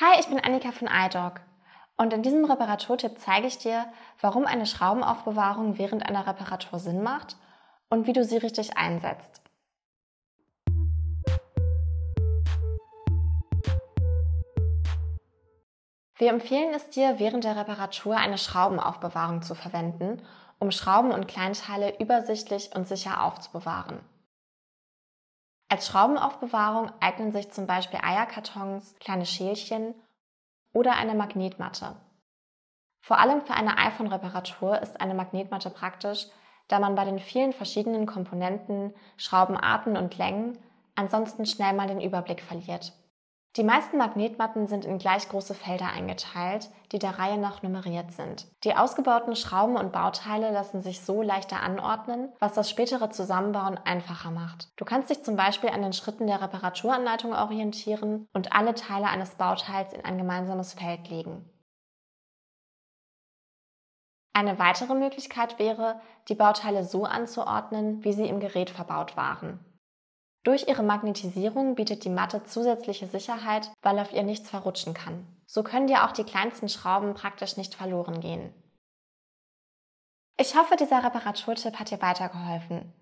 Hi, ich bin Annika von iDog und in diesem Reparaturtipp zeige ich dir, warum eine Schraubenaufbewahrung während einer Reparatur Sinn macht und wie du sie richtig einsetzt. Wir empfehlen es dir, während der Reparatur eine Schraubenaufbewahrung zu verwenden, um Schrauben und Kleinteile übersichtlich und sicher aufzubewahren. Als Schraubenaufbewahrung eignen sich zum Beispiel Eierkartons, kleine Schälchen oder eine Magnetmatte. Vor allem für eine iPhone-Reparatur ist eine Magnetmatte praktisch, da man bei den vielen verschiedenen Komponenten, Schraubenarten und Längen ansonsten schnell mal den Überblick verliert. Die meisten Magnetmatten sind in gleich große Felder eingeteilt, die der Reihe nach nummeriert sind. Die ausgebauten Schrauben und Bauteile lassen sich so leichter anordnen, was das spätere Zusammenbauen einfacher macht. Du kannst dich zum Beispiel an den Schritten der Reparaturanleitung orientieren und alle Teile eines Bauteils in ein gemeinsames Feld legen. Eine weitere Möglichkeit wäre, die Bauteile so anzuordnen, wie sie im Gerät verbaut waren. Durch ihre Magnetisierung bietet die Matte zusätzliche Sicherheit, weil auf ihr nichts verrutschen kann. So können dir auch die kleinsten Schrauben praktisch nicht verloren gehen. Ich hoffe, dieser Reparaturtipp hat dir weitergeholfen.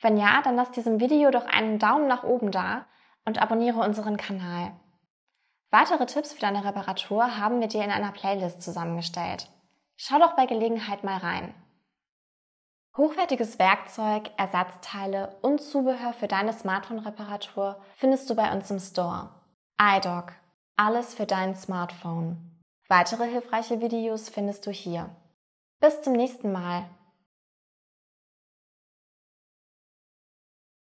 Wenn ja, dann lass diesem Video doch einen Daumen nach oben da und abonniere unseren Kanal. Weitere Tipps für deine Reparatur haben wir dir in einer Playlist zusammengestellt. Schau doch bei Gelegenheit mal rein. Hochwertiges Werkzeug, Ersatzteile und Zubehör für deine Smartphone-Reparatur findest du bei uns im Store. iDoc. Alles für dein Smartphone. Weitere hilfreiche Videos findest du hier. Bis zum nächsten Mal.